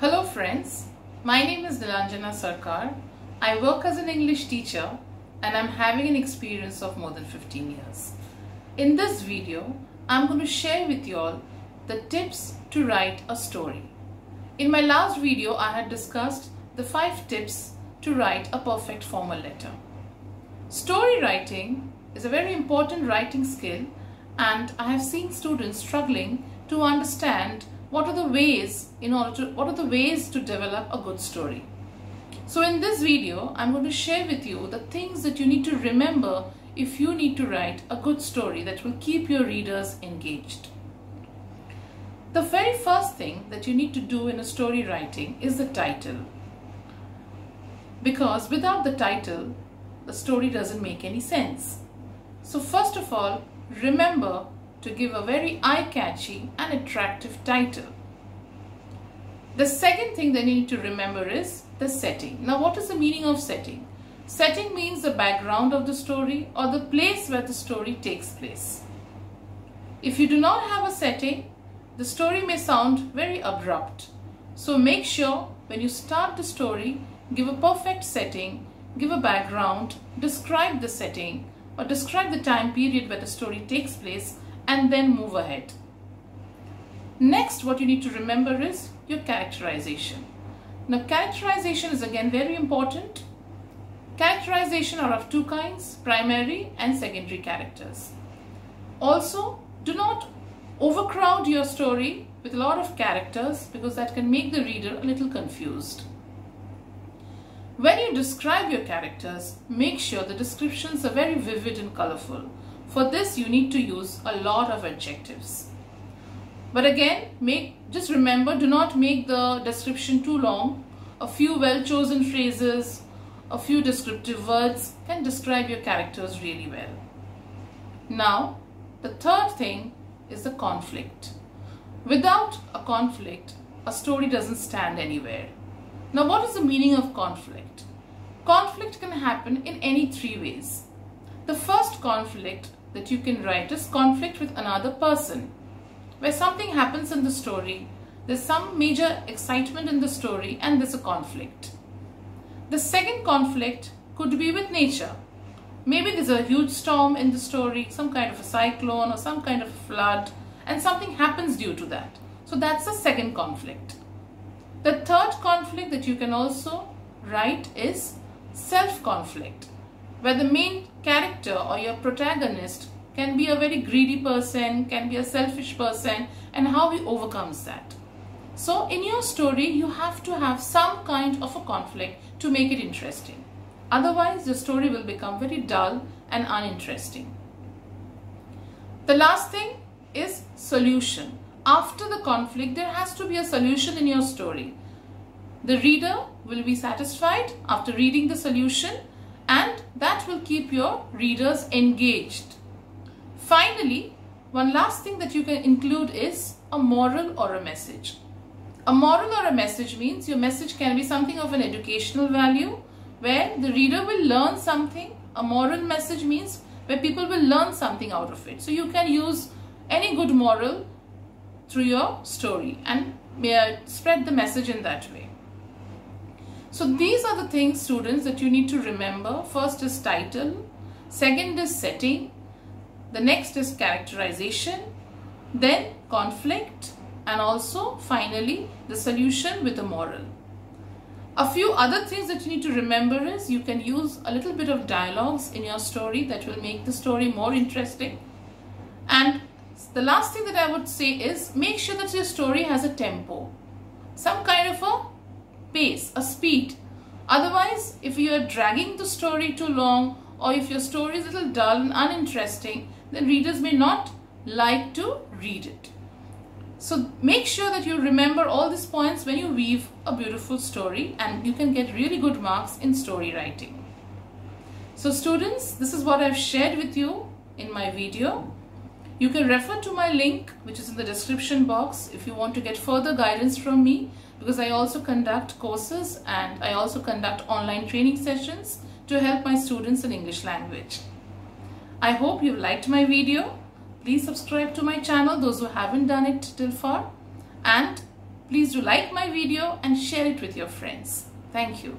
Hello friends, my name is Nilanjana Sarkar. I work as an English teacher and I'm having an experience of more than 15 years. In this video, I'm going to share with you all the tips to write a story. In my last video, I had discussed the 5 tips to write a perfect formal letter. Story writing is a very important writing skill and I have seen students struggling to understand what are the ways in order to what are the ways to develop a good story. So in this video, I'm going to share with you the things that you need to remember if you need to write a good story that will keep your readers engaged. The very first thing that you need to do in a story writing is the title. Because without the title, the story doesn't make any sense. So first of all, remember to give a very eye-catchy and attractive title. The second thing you need to remember is the setting. Now what is the meaning of setting? Setting means the background of the story or the place where the story takes place. If you do not have a setting, the story may sound very abrupt. So make sure when you start the story, give a perfect setting, give a background, describe the setting or describe the time period where the story takes place and then move ahead. Next, what you need to remember is your characterization. Now, characterization is again very important. Characterization are of two kinds, primary and secondary characters. Also, do not overcrowd your story with a lot of characters because that can make the reader a little confused. When you describe your characters, make sure the descriptions are very vivid and colorful. For this, you need to use a lot of adjectives. But again, make just remember, do not make the description too long. A few well-chosen phrases, a few descriptive words can describe your characters really well. Now, the third thing is the conflict. Without a conflict, a story doesn't stand anywhere. Now, what is the meaning of conflict? Conflict can happen in any three ways. The first conflict that you can write is conflict with another person. Where something happens in the story, there's some major excitement in the story and there's a conflict. The second conflict could be with nature. Maybe there's a huge storm in the story, some kind of a cyclone or some kind of flood and something happens due to that. So that's the second conflict. The third conflict that you can also write is self-conflict, where the main character or your protagonist can be a very greedy person, can be a selfish person, and how he overcomes that. So in your story, you have to have some kind of a conflict to make it interesting. Otherwise, your story will become very dull and uninteresting. The last thing is solution after the conflict, there has to be a solution in your story. The reader will be satisfied after reading the solution and that will keep your readers engaged. Finally, one last thing that you can include is a moral or a message. A moral or a message means your message can be something of an educational value where the reader will learn something. A moral message means where people will learn something out of it. So you can use any good moral through your story and may spread the message in that way. So these are the things students that you need to remember. First is title, second is setting, the next is characterization, then conflict. And also finally the solution with a moral. A few other things that you need to remember is you can use a little bit of dialogues in your story that will make the story more interesting. And the last thing that I would say is make sure that your story has a tempo, some kind of a pace, a speed. Otherwise, if you are dragging the story too long or if your story is a little dull and uninteresting, then readers may not like to read it. So make sure that you remember all these points when you weave a beautiful story and you can get really good marks in story writing. So students, this is what I've shared with you in my video. You can refer to my link which is in the description box if you want to get further guidance from me because I also conduct courses and I also conduct online training sessions to help my students in English language. I hope you liked my video. Please subscribe to my channel those who haven't done it till far and Please do like my video and share it with your friends. Thank you.